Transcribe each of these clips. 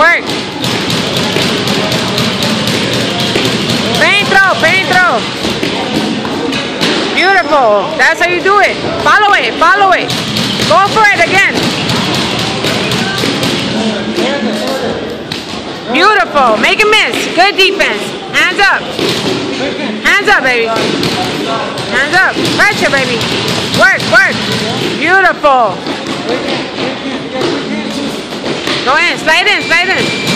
Work. Paint throw, paint throw. Beautiful. That's how you do it. Follow it, follow it. Go for it again. Beautiful. Make a miss. Good defense. Hands up. Hands up, baby. Hands up. Pressure, baby. Work, work. Beautiful. Slide in, slide in.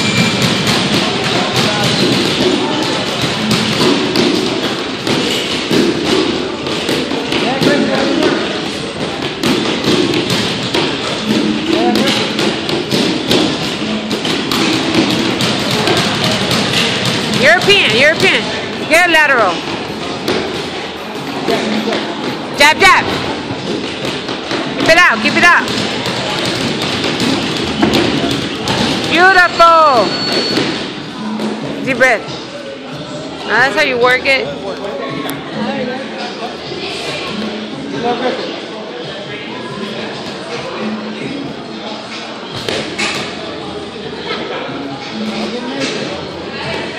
European, European. Get lateral. Jab, jab. Keep it out, keep it out. Beautiful. Deep breath. Ah, now that's how you work it.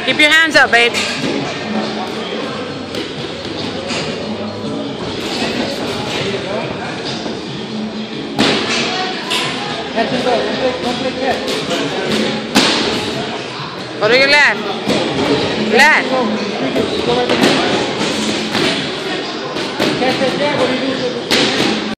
Keep your hands up, babe. Go. Don't catch. Go to your left. Left. What do you do?